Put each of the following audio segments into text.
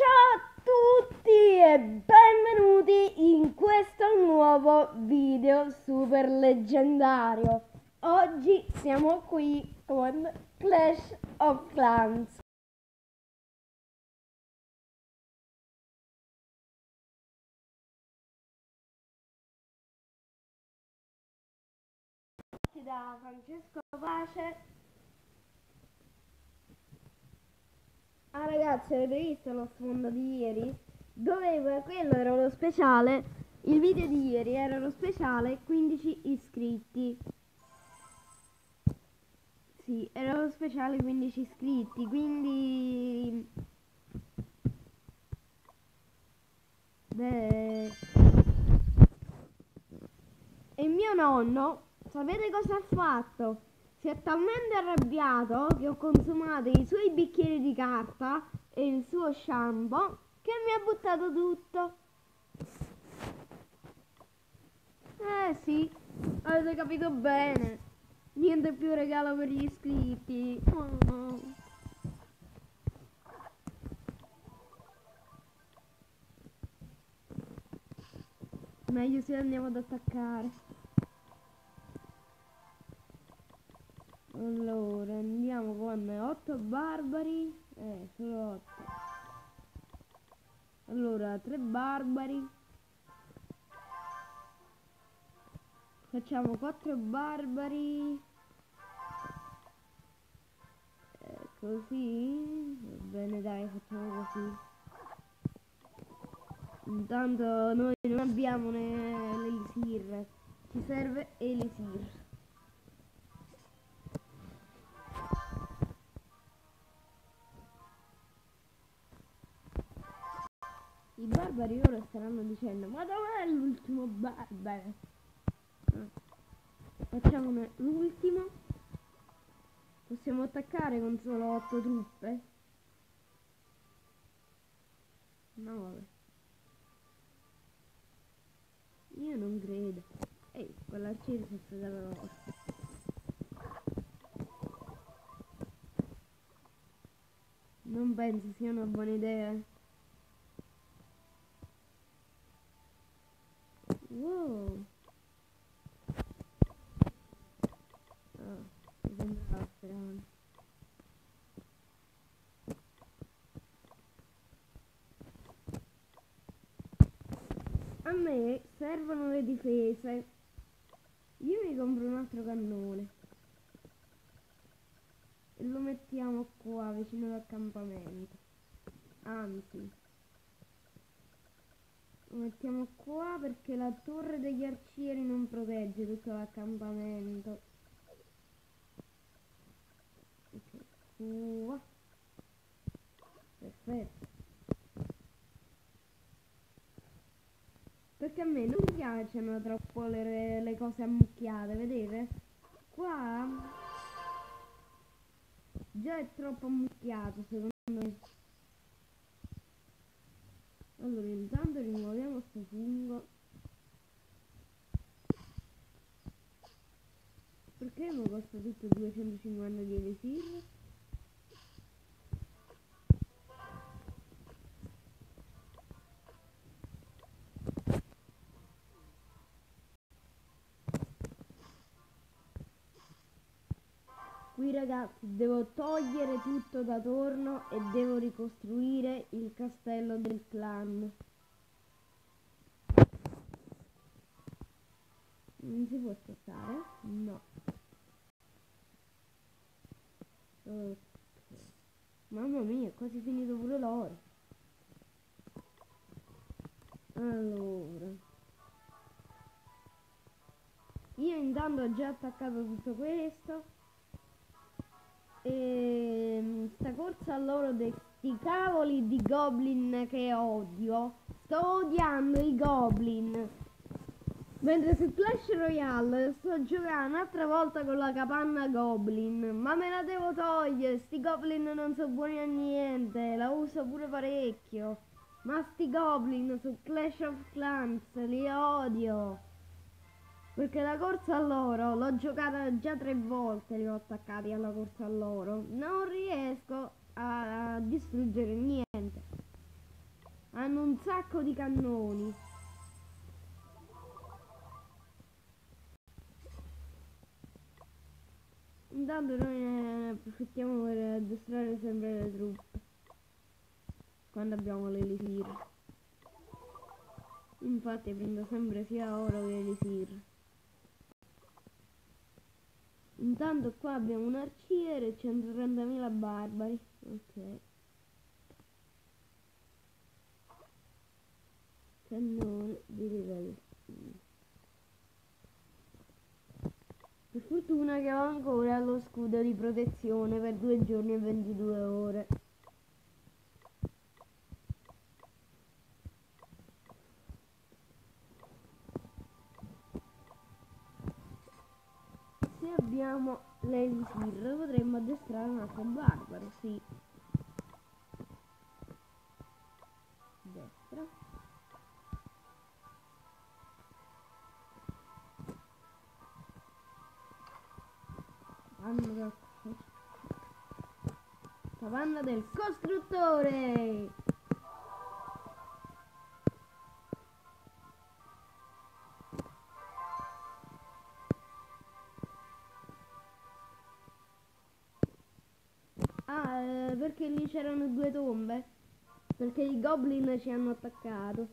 Ciao a tutti e benvenuti in questo nuovo video super leggendario. Oggi siamo qui con Clash of Clans. Da Francesco Pace Ah ragazzi, avete visto lo sfondo di ieri? Dove quello era lo speciale, il video di ieri era lo speciale 15 iscritti. Sì, era lo speciale 15 iscritti, quindi... Beh... E mio nonno, sapete cosa ha fatto? Si è talmente arrabbiato che ho consumato i suoi bicchieri di carta e il suo shampoo che mi ha buttato tutto. Eh sì, avete capito bene. Niente più regalo per gli iscritti. Oh. Meglio se andiamo ad attaccare. Allora, andiamo con 8 barbari. Eh, solo 8. Allora, 3 barbari. Facciamo 4 barbari. Eh, così. Bene, dai, facciamo così. Intanto noi non abbiamo l'elisir. Ci serve elisir. Barbari ora staranno dicendo ma dov'è l'ultimo barbaro? Ah. Facciamo l'ultimo. Possiamo attaccare con solo 8 truppe? No vabbè. Io non credo. Ehi, quell'arciere si è fregato la Non penso sia una buona idea. Wow. Oh, mi sembrava strano. A me servono le difese. Io mi compro un altro cannone. E lo mettiamo qua vicino all'accampamento. Anzi mettiamo qua perché la torre degli arcieri non protegge tutto l'accampamento. Ok qua. Perfetto. Perché a me non piacciono troppo le, le cose ammucchiate vedete? Qua già è troppo ammucchiato secondo me allora intanto rimuoviamo questo fungo perché mi costa tutto 250 di elisir Qui ragazzi devo togliere tutto da torno e devo ricostruire il castello del clan. Non si può aspettare? No. Ok. Mamma mia, è quasi finito pure l'oro. Allora. Io intanto ho già attaccato tutto questo. Ehm, sta corsa loro dei cavoli di goblin che odio. Sto odiando i goblin. Mentre su Clash Royale sto giocando un'altra volta con la capanna goblin. Ma me la devo togliere. Sti goblin non sono buoni a niente. La uso pure parecchio. Ma sti goblin su Clash of Clans li odio. Perché la corsa a loro l'ho giocata già tre volte, li ho attaccati alla corsa a loro. Non riesco a distruggere niente. Hanno un sacco di cannoni. Intanto noi ne approfittiamo per addestrare sempre le truppe. Quando abbiamo l'elisir. Infatti prendo sempre sia oro che elisir. Intanto qua abbiamo un arciere e 130.000 barbari. Ok. Cannone di livello. Per fortuna che ho ancora lo scudo di protezione per due giorni e 22 ore. Se abbiamo l'elisir potremmo addestrare un altro barbaro, sì. Destra. Capanna del costruttore! C'erano due tombe? Perché i goblin ci hanno attaccato.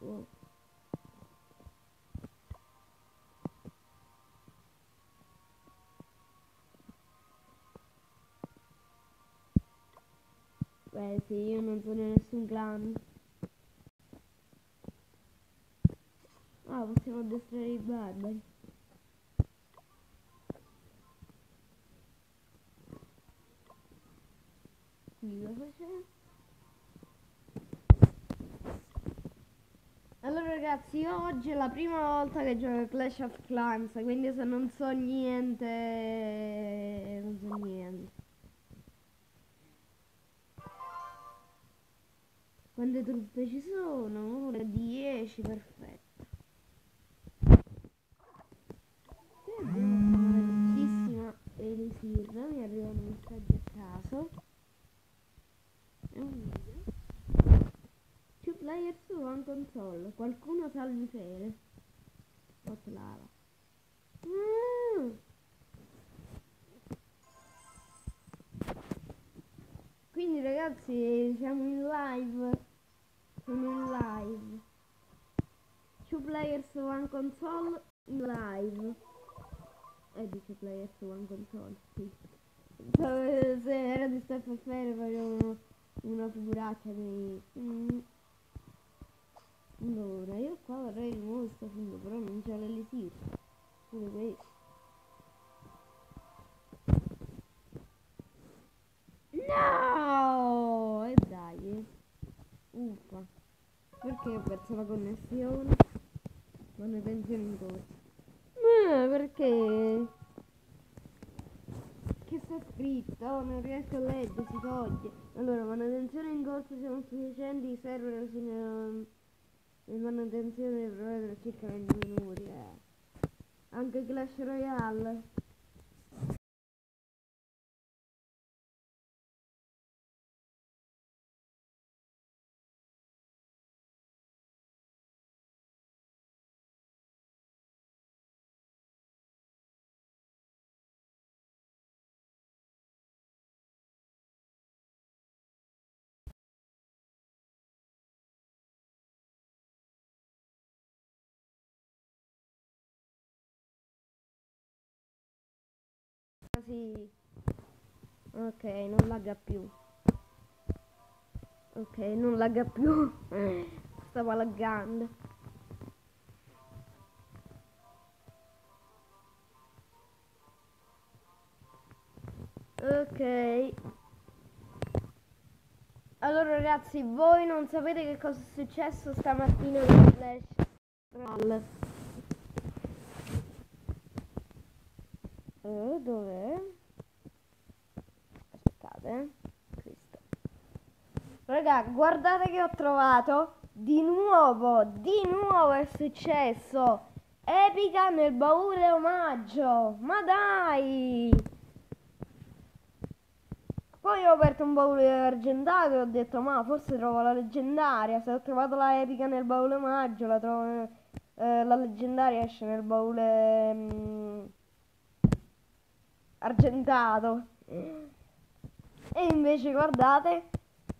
Oh. Beh sì, io non sono in nessun clan. Ah, possiamo addestrare i barbari. Qui cosa c'è? Allora ragazzi, oggi è la prima volta che gioco a Clash of Clans, quindi se non so niente, non so niente. Quante truppe ci sono? Ora 10, perfetto. Una velocissima elisir, mi arrivano messaggi a caso. E un video. Two players one console. Qualcuno salvi fere. Hot lava. Mm. Quindi ragazzi siamo in live. Siamo in live. Two players one console in live. Eh di two players one console, sì. Se era di Stefano Fere facevo una figuraccia di... Mm. Allora, io qua vorrei rimuovere sto fondo, però non c'è l'elisir. Pure questo. E dai. Uffa. Perché ho perso la connessione? Manutenzione in corso. Eh, perché? Che sta scritto? Non riesco a leggere, si toglie. Allora, manutenzione in corso siamo sufficienti, i server sono in manutenzione per circa 20 minuti. Eh. Anche Clash Royale. Sì. Ok, non lagga più. Ok, non lagga più. Stava laggando. Ok. Allora ragazzi, voi non sapete che cosa è successo stamattina con Flash Roll. Eh, dov'è? Aspettate. Questo. Raga, guardate che ho trovato. Di nuovo, di nuovo è successo. Epica nel baule omaggio. Ma dai! Poi ho aperto un baule argentato e ho detto ma forse trovo la leggendaria. Se ho trovato la epica nel baule maggio, la trovo... Eh, la leggendaria esce nel baule... Mm, argentato. E invece guardate,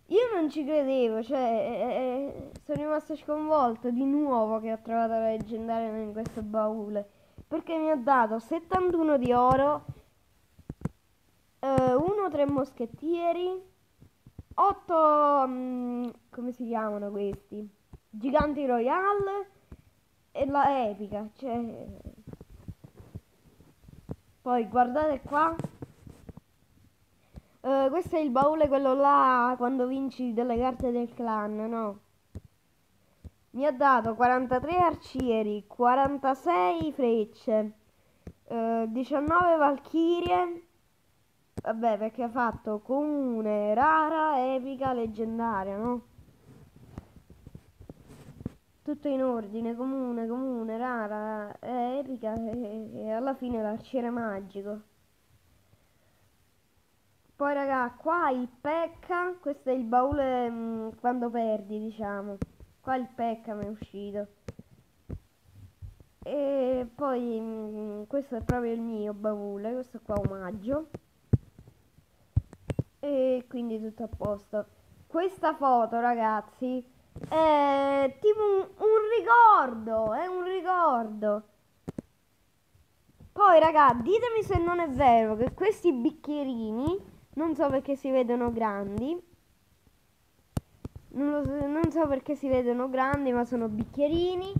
io non ci credevo, cioè eh, eh, sono rimasto sconvolto di nuovo che ho trovato la leggendaria in questo baule. Perché mi ha dato 71 di oro, 1 uh, 3 moschettieri, 8 um, come si chiamano questi? Giganti Royale e la epica, cioè poi guardate qua. Uh, questo è il baule, quello là, quando vinci delle carte del clan, no? Mi ha dato 43 arcieri, 46 frecce, uh, 19 valchirie. Vabbè, perché ha fatto comune, rara, epica, leggendaria, no? Tutto in ordine, comune, comune, rara, eh, epica e, e alla fine l'arciere magico. Poi raga, qua il pecca, questo è il baule mh, mm, quando perdi, diciamo. Qua il pecca mi è uscito. E poi mh, mm, questo è proprio il mio baule, questo qua omaggio. E quindi tutto a posto. Questa foto, ragazzi, è tipo un, un ricordo, è un ricordo. Poi raga, ditemi se non è vero che questi bicchierini, non so perché si vedono grandi, non, so, non so perché si vedono grandi, ma sono bicchierini,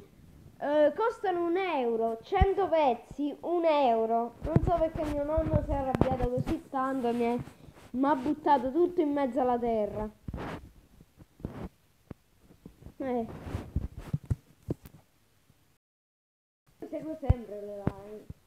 eh, costano un euro, 100 pezzi, un euro. Non so perché mio nonno si è arrabbiato così tanto e mi ha buttato tutto in mezzo alla terra. Eh. Seguo sempre le live.